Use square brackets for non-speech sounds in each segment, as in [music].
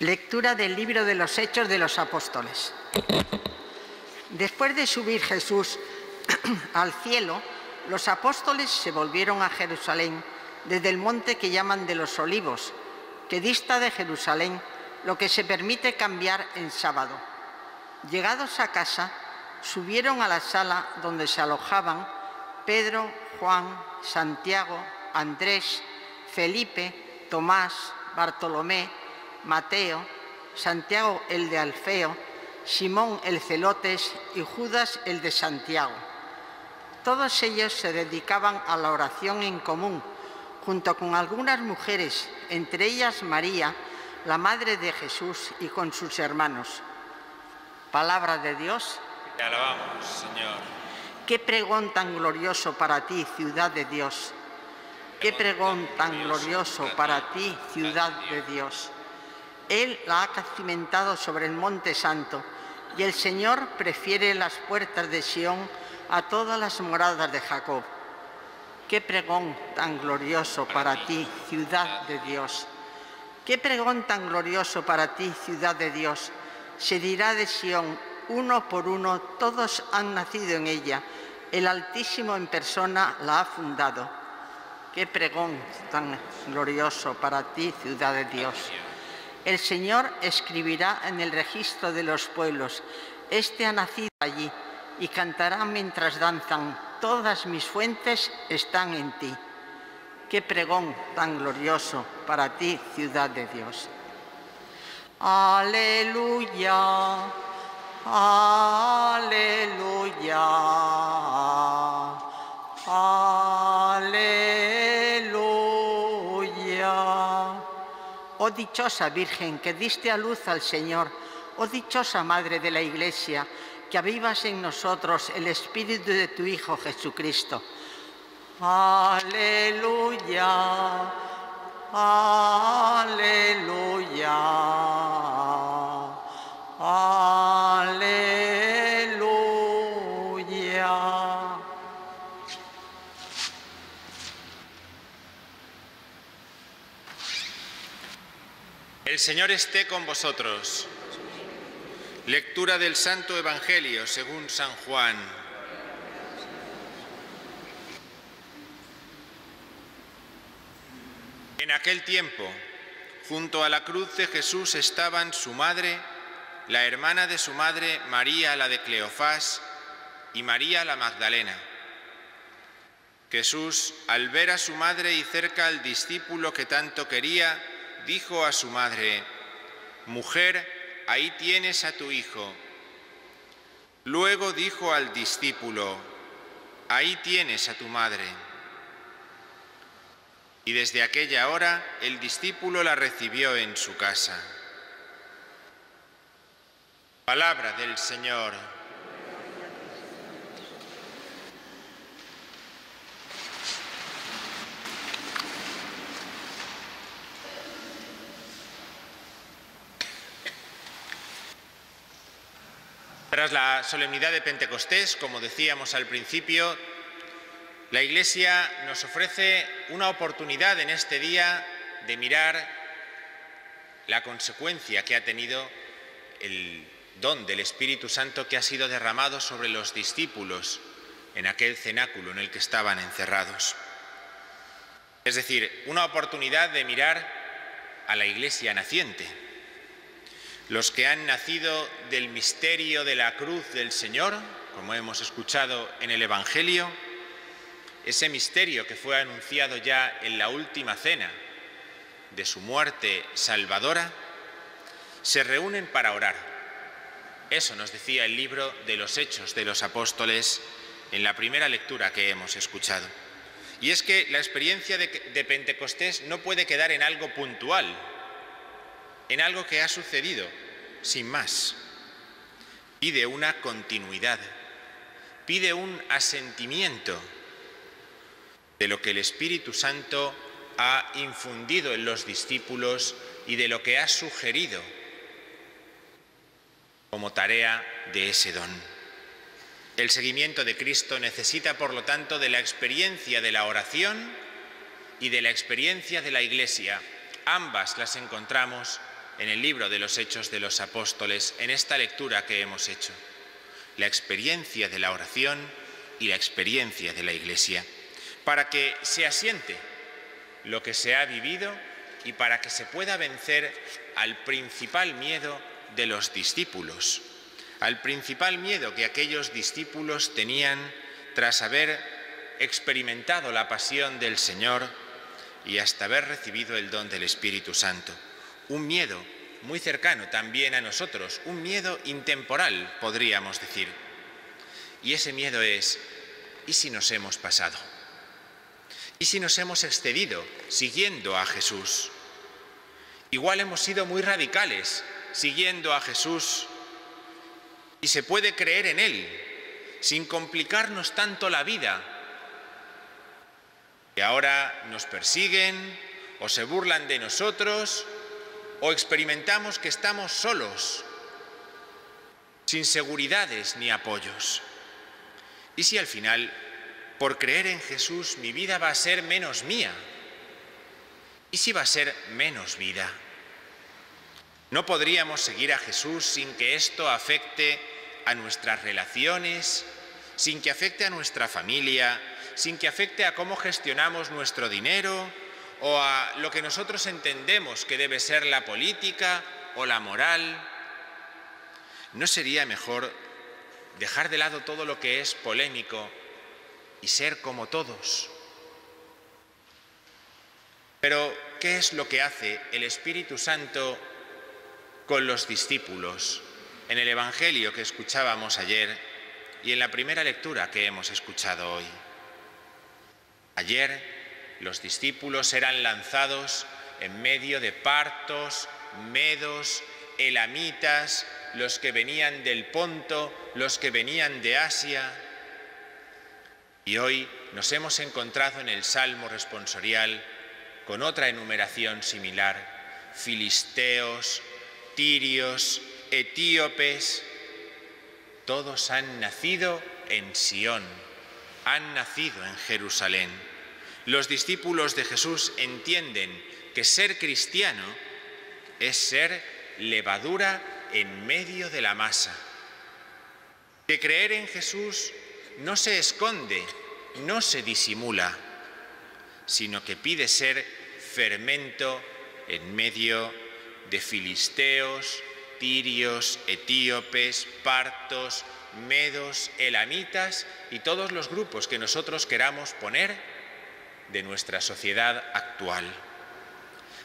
Lectura del libro de los Hechos de los Apóstoles. Después de subir Jesús [clears throat] al cielo, los apóstoles se volvieron a Jerusalén desde el monte que llaman de los olivos, que dista de Jerusalén, lo que se permite cambiar en sábado. Llegados a casa, subieron a la sala donde se alojaban Pedro, Juan, Santiago, Andrés, Felipe, Tomás, Bartolomé, Mateo, Santiago el de Alfeo, Simón el celotes y Judas el de Santiago. Todos ellos se dedicaban a la oración en común, junto con algunas mujeres, entre ellas María, la madre de Jesús, y con sus hermanos. Palabra de Dios. Te alabamos, Señor. Qué pregón tan glorioso para ti, ciudad de Dios. Qué pregón tan glorioso para ti, ciudad de Dios. Él la ha cimentado sobre el monte santo y el Señor prefiere las puertas de Sión a todas las moradas de Jacob. Qué pregón tan glorioso para ti, ciudad de Dios. Qué pregón tan glorioso para ti, ciudad de Dios. Se dirá de Sión, uno por uno, todos han nacido en ella. El Altísimo en persona la ha fundado. Qué pregón tan glorioso para ti, ciudad de Dios. El Señor escribirá en el registro de los pueblos, Este ha nacido allí, y cantará mientras danzan, todas mis fuentes están en ti. Qué pregón tan glorioso para ti, ciudad de Dios. Aleluya, aleluya, aleluya. Dichosa Virgen que diste a luz al Señor, oh dichosa Madre de la Iglesia, que avivas en nosotros el Espíritu de tu Hijo Jesucristo. Aleluya, aleluya, El Señor esté con vosotros. Lectura del Santo Evangelio según San Juan. En aquel tiempo, junto a la cruz de Jesús estaban su madre, la hermana de su madre, María la de Cleofás, y María la Magdalena. Jesús, al ver a su madre y cerca al discípulo que tanto quería, dijo a su madre, Mujer, ahí tienes a tu hijo. Luego dijo al discípulo, Ahí tienes a tu madre. Y desde aquella hora el discípulo la recibió en su casa. Palabra del Señor. Tras la solemnidad de Pentecostés, como decíamos al principio, la Iglesia nos ofrece una oportunidad en este día de mirar la consecuencia que ha tenido el don del Espíritu Santo que ha sido derramado sobre los discípulos en aquel cenáculo en el que estaban encerrados. Es decir, una oportunidad de mirar a la Iglesia naciente, los que han nacido del misterio de la cruz del Señor, como hemos escuchado en el Evangelio, ese misterio que fue anunciado ya en la última cena de su muerte salvadora, se reúnen para orar. Eso nos decía el libro de los Hechos de los Apóstoles en la primera lectura que hemos escuchado. Y es que la experiencia de, Pentecostés no puede quedar en algo puntual, en algo que ha sucedido, sin más. Pide una continuidad, pide un asentimiento de lo que el Espíritu Santo ha infundido en los discípulos y de lo que ha sugerido como tarea de ese don. El seguimiento de Cristo necesita, por lo tanto, de la experiencia de la oración y de la experiencia de la Iglesia. Ambas las encontramos en el libro de los Hechos de los Apóstoles, en esta lectura que hemos hecho. La experiencia de la oración y la experiencia de la Iglesia, para que se asiente lo que se ha vivido y para que se pueda vencer al principal miedo de los discípulos, al principal miedo que aquellos discípulos tenían tras haber experimentado la pasión del Señor y hasta haber recibido el don del Espíritu Santo. Un miedo muy cercano también a nosotros, un miedo intemporal, podríamos decir. Y ese miedo es, ¿y si nos hemos pasado? ¿Y si nos hemos excedido siguiendo a Jesús? Igual hemos sido muy radicales siguiendo a Jesús y se puede creer en Él sin complicarnos tanto la vida, que ahora nos persiguen o se burlan de nosotros o experimentamos que estamos solos, sin seguridades ni apoyos. ¿Y si al final, por creer en Jesús, mi vida va a ser menos mía? ¿Y si va a ser menos vida? No podríamos seguir a Jesús sin que esto afecte a nuestras relaciones, sin que afecte a nuestra familia, sin que afecte a cómo gestionamos nuestro dinero o a lo que nosotros entendemos que debe ser la política o la moral. ¿No sería mejor dejar de lado todo lo que es polémico y ser como todos? Pero, ¿qué es lo que hace el Espíritu Santo con los discípulos en el Evangelio que escuchábamos ayer y en la primera lectura que hemos escuchado hoy. Ayer los discípulos eran lanzados en medio de partos, medos, elamitas, los que venían del Ponto, los que venían de Asia. Y hoy nos hemos encontrado en el Salmo responsorial con otra enumeración similar, filisteos, tirios, etíopes, todos han nacido en Sión, han nacido en Jerusalén. Los discípulos de Jesús entienden que ser cristiano es ser levadura en medio de la masa. Que creer en Jesús no se esconde, no se disimula, sino que pide ser fermento en medio de filisteos, tirios, etíopes, partos, medos, elamitas y todos los grupos que nosotros queramos poner de nuestra sociedad actual.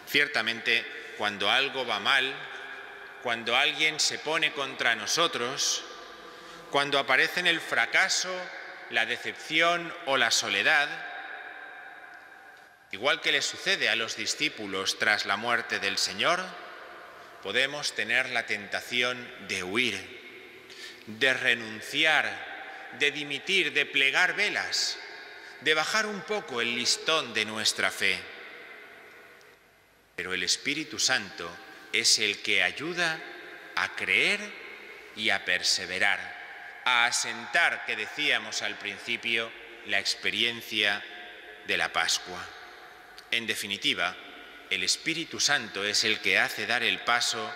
Ciertamente, cuando algo va mal, cuando alguien se pone contra nosotros, cuando aparecen el fracaso, la decepción o la soledad, igual que le sucede a los discípulos tras la muerte del Señor, podemos tener la tentación de huir, de renunciar, de dimitir, de plegar velas, de bajar un poco el listón de nuestra fe. Pero el Espíritu Santo es el que ayuda a creer y a perseverar, a asentar, que decíamos al principio, la experiencia de la Pascua. En definitiva, el Espíritu Santo es el que hace dar el paso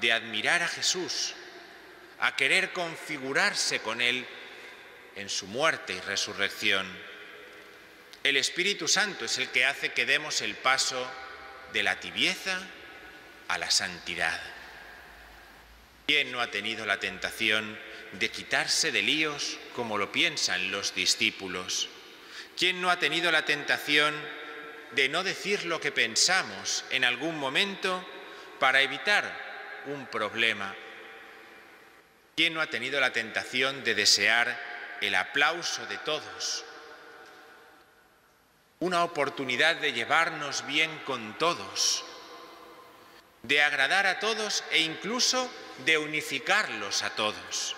de admirar a Jesús, a querer configurarse con Él en su muerte y resurrección. El Espíritu Santo es el que hace que demos el paso de la tibieza a la santidad. ¿Quién no ha tenido la tentación de quitarse de líos como lo piensan los discípulos? ¿Quién no ha tenido la tentación de no decir lo que pensamos en algún momento para evitar un problema. ¿Quién no ha tenido la tentación de desear el aplauso de todos? Una oportunidad de llevarnos bien con todos, de agradar a todos e incluso de unificarlos a todos.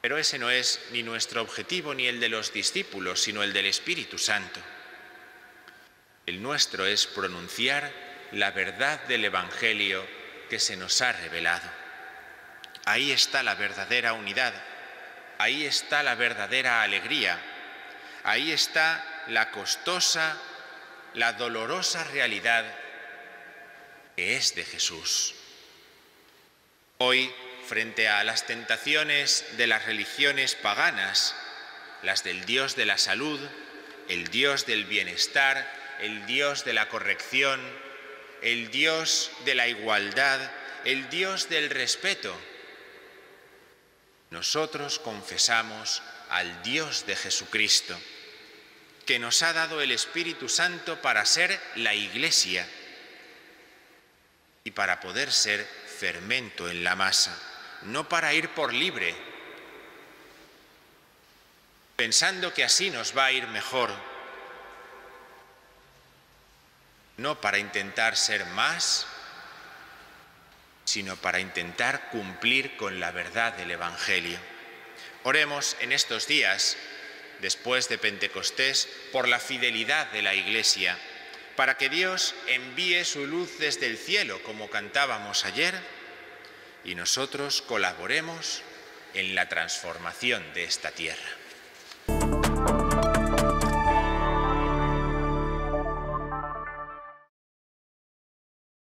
Pero ese no es ni nuestro objetivo ni el de los discípulos, sino el del Espíritu Santo. El nuestro es pronunciar la verdad del Evangelio que se nos ha revelado. Ahí está la verdadera unidad, ahí está la verdadera alegría, ahí está la costosa, la dolorosa realidad que es de Jesús. Hoy, frente a las tentaciones de las religiones paganas, las del Dios de la salud, el Dios del bienestar, el Dios de la corrección, el Dios de la igualdad, el Dios del respeto, nosotros confesamos al Dios de Jesucristo, que nos ha dado el Espíritu Santo para ser la Iglesia y para poder ser fermento en la masa, no para ir por libre, pensando que así nos va a ir mejor, no para intentar ser más, sino para intentar cumplir con la verdad del Evangelio. Oremos en estos días, después de Pentecostés, por la fidelidad de la Iglesia, para que Dios envíe su luz desde el cielo, como cantábamos ayer, y nosotros colaboremos en la transformación de esta tierra.